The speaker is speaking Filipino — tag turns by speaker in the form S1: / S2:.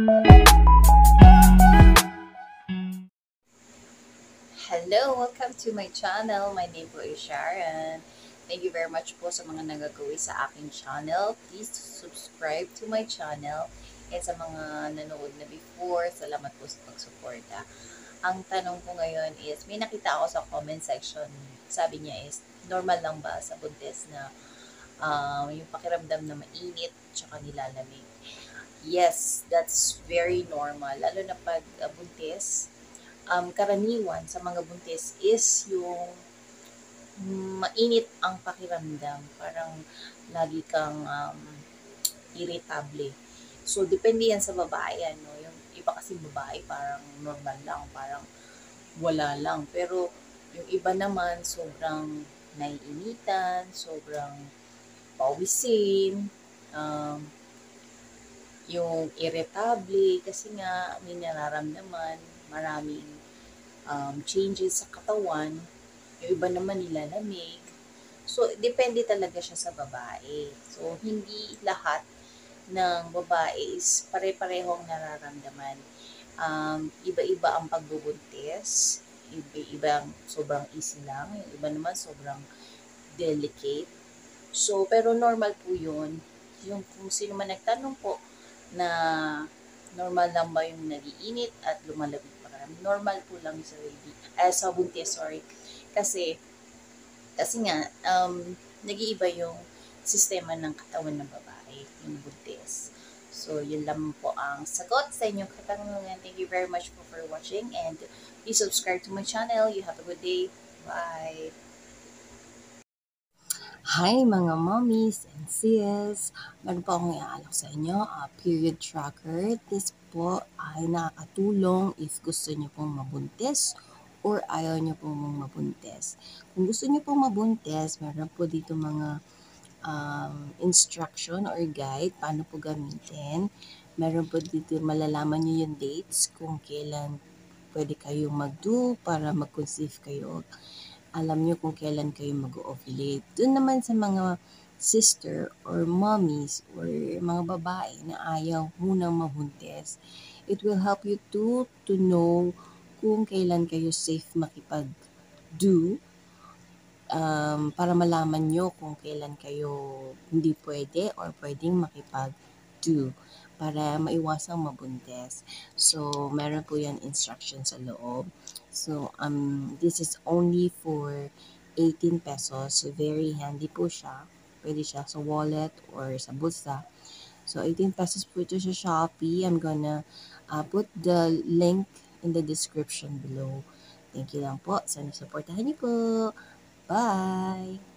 S1: Hello! Welcome to my channel. My name po is Sharon. Thank you very much po sa mga nagagawi sa aking channel. Please subscribe to my channel. And sa mga nanood na before, salamat po sa pagsuporta. Ang tanong ko ngayon is, may nakita ako sa comment section. Sabi niya is, normal lang ba sa buntis na um, yung pakiramdam na mainit tsaka nilalamig? Yes, that's very normal. Lalo na pag uh, buntis, um, karaniwan sa mga buntis is yung mainit ang pakiramdam. Parang lagi kang um, irritable. So, depende yan sa babae. Ano? Yung iba kasi babae parang normal lang, parang wala lang. Pero yung iba naman sobrang naiinitan, sobrang pawisin, um, yung irritable kasi nga may nararamdaman, maraming um, changes sa katawan. Yung iba naman nila lamig. So, depende talaga siya sa babae. So, hindi lahat ng babae is pare-parehong nararamdaman. Um, iba-iba ang pagbubuntis. Iba-iba sobrang easy lang. Yung iba naman sobrang delicate. So, pero normal po yun. Yung kung sino man nagtanong po na normal lang ba yung nagiinit at lumalabig pa karam. Normal po lang sa baby. Eh, sa buntis, sorry. Kasi, kasi nga, um, nag-iiba yung sistema ng katawan ng babae, yung buntis. So, yun lang po ang sagot sa inyong katanungan. Thank you very much po for watching and please subscribe to my channel. You have a good day. Bye! Hi mga mommies and sis! Meron po akong iaalok sa inyo, uh, period tracker. This po ay nakakatulong if gusto niyo pong mabuntis or ayaw niyo pong mabuntis. Kung gusto niyo pong mabuntis, meron po dito mga um, instruction or guide paano po gamitin. Meron po dito malalaman niyo yung dates kung kailan pwede kayong mag-do para mag-conceive kayo alam nyo kung kailan kayo mag-ovulate. Doon naman sa mga sister or mommies or mga babae na ayaw munang mabuntis, it will help you to to know kung kailan kayo safe makipag-do um, para malaman nyo kung kailan kayo hindi pwede or pwedeng makipag-do para maiwasang mabuntis. So, meron po yan instruction sa loob. So, um, this is only for 18 pesos. So, very handy po siya. Pwede siya sa wallet or sa bulsa. So, 18 pesos po ito sa Shopee. I'm gonna uh, put the link in the description below. Thank you lang po. Sana supportahan niyo po. Bye!